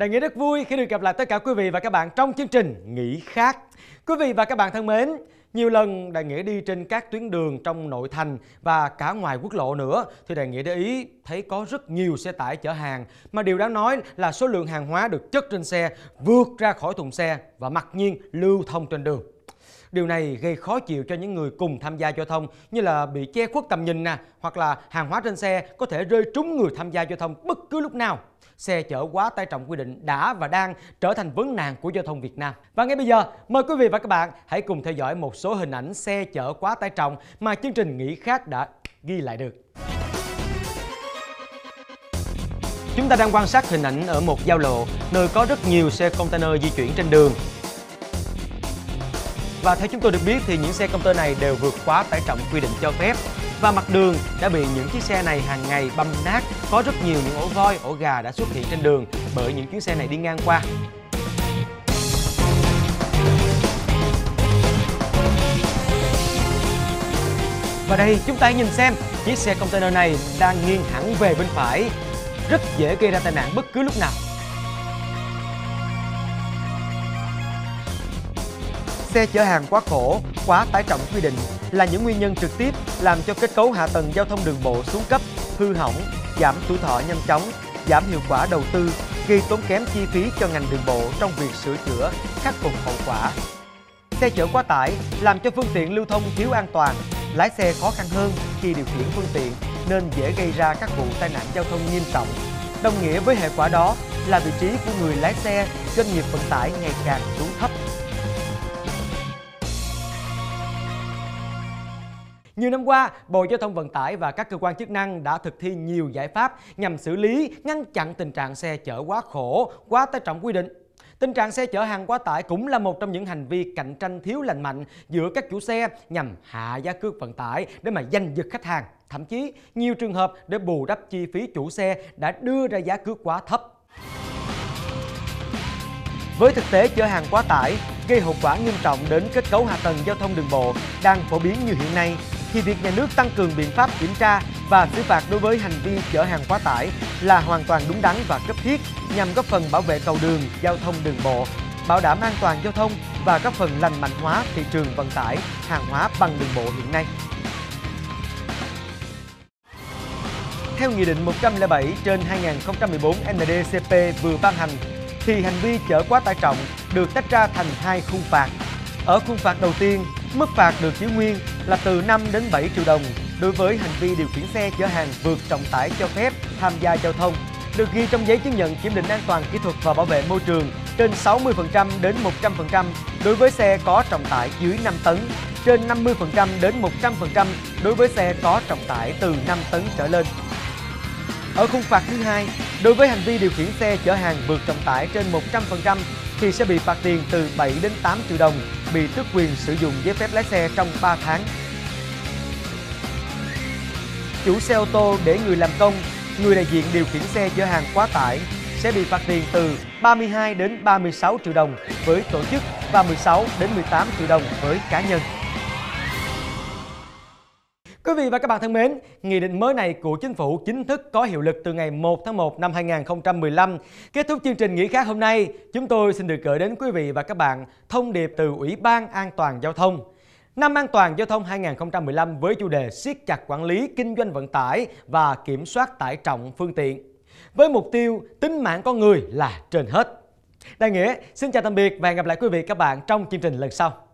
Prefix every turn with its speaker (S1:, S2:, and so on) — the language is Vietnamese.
S1: Đại Nghĩa rất vui khi được gặp lại tất cả quý vị và các bạn trong chương trình Nghĩ Khác. Quý vị và các bạn thân mến, nhiều lần Đại Nghĩa đi trên các tuyến đường trong nội thành và cả ngoài quốc lộ nữa thì Đại Nghĩa để ý thấy có rất nhiều xe tải chở hàng mà điều đáng nói là số lượng hàng hóa được chất trên xe vượt ra khỏi thùng xe và mặc nhiên lưu thông trên đường. Điều này gây khó chịu cho những người cùng tham gia giao thông như là bị che khuất tầm nhìn nè, hoặc là hàng hóa trên xe có thể rơi trúng người tham gia giao thông bất cứ lúc nào. Xe chở quá tải trọng quy định đã và đang trở thành vấn nạn của giao thông Việt Nam. Và ngay bây giờ, mời quý vị và các bạn hãy cùng theo dõi một số hình ảnh xe chở quá tải trọng mà chương trình Nghĩ Khác đã ghi lại được. Chúng ta đang quan sát hình ảnh ở một giao lộ nơi có rất nhiều xe container di chuyển trên đường và theo chúng tôi được biết thì những xe công tơ này đều vượt quá tải trọng quy định cho phép và mặt đường đã bị những chiếc xe này hàng ngày băm nát, có rất nhiều những ổ voi, ổ gà đã xuất hiện trên đường bởi những chuyến xe này đi ngang qua. Và đây chúng ta hãy nhìn xem chiếc xe container này đang nghiêng hẳn về bên phải rất dễ gây ra tai nạn bất cứ lúc nào. Xe chở hàng quá khổ, quá tải trọng quy định là những nguyên nhân trực tiếp làm cho kết cấu hạ tầng giao thông đường bộ xuống cấp, hư hỏng, giảm tuổi thọ nhanh chóng, giảm hiệu quả đầu tư, gây tốn kém chi phí cho ngành đường bộ trong việc sửa chữa, khắc phục hậu quả. Xe chở quá tải làm cho phương tiện lưu thông thiếu an toàn, lái xe khó khăn hơn khi điều khiển phương tiện nên dễ gây ra các vụ tai nạn giao thông nghiêm trọng. Đồng nghĩa với hệ quả đó là vị trí của người lái xe, doanh nghiệp vận tải ngày càng xuống thấp. Nhiều năm qua, Bộ Giao thông Vận tải và các cơ quan chức năng đã thực thi nhiều giải pháp nhằm xử lý, ngăn chặn tình trạng xe chở quá khổ, quá tải trọng quy định. Tình trạng xe chở hàng quá tải cũng là một trong những hành vi cạnh tranh thiếu lành mạnh giữa các chủ xe nhằm hạ giá cước vận tải để mà giành giật khách hàng. Thậm chí, nhiều trường hợp để bù đắp chi phí chủ xe đã đưa ra giá cước quá thấp. Với thực tế chở hàng quá tải gây hậu quả nghiêm trọng đến kết cấu hạ tầng giao thông đường bộ đang phổ biến như hiện nay thì việc nhà nước tăng cường biện pháp kiểm tra và xử phạt đối với hành vi chở hàng quá tải là hoàn toàn đúng đắn và cấp thiết nhằm góp phần bảo vệ cầu đường, giao thông đường bộ, bảo đảm an toàn giao thông và góp phần lành mạnh hóa thị trường vận tải hàng hóa bằng đường bộ hiện nay. Theo Nghị định 107 trên 2014 NDCP vừa ban hành, thì hành vi chở quá tải trọng được tách ra thành hai khung phạt. Ở khung phạt đầu tiên, mức phạt được giữ nguyên là từ 5 đến 7 triệu đồng. Đối với hành vi điều khiển xe chở hàng vượt trọng tải cho phép tham gia giao thông được ghi trong giấy chứng nhận kiểm định an toàn kỹ thuật và bảo vệ môi trường trên 60% đến 100% đối với xe có trọng tải dưới 5 tấn, trên 50% đến 100% đối với xe có trọng tải từ 5 tấn trở lên. Ở khung phạt thứ hai, đối với hành vi điều khiển xe chở hàng vượt trọng tải trên 100% thì sẽ bị phạt tiền từ 7 đến 8 triệu đồng, bị tước quyền sử dụng giấy phép lái xe trong 3 tháng. Chủ xe ô tô để người làm công, người đại diện điều khiển xe chở hàng quá tải sẽ bị phạt tiền từ 32 đến 36 triệu đồng với tổ chức và 16 đến 18 triệu đồng với cá nhân. Quý vị và các bạn thân mến, nghị định mới này của chính phủ chính thức có hiệu lực từ ngày 1 tháng 1 năm 2015. Kết thúc chương trình nghỉ khác hôm nay, chúng tôi xin được gửi đến quý vị và các bạn thông điệp từ Ủy ban An toàn Giao thông. Năm An toàn Giao thông 2015 với chủ đề siết chặt quản lý kinh doanh vận tải và kiểm soát tải trọng phương tiện. Với mục tiêu tính mạng con người là trên hết. Đại Nghĩa xin chào tạm biệt và hẹn gặp lại quý vị các bạn trong chương trình lần sau.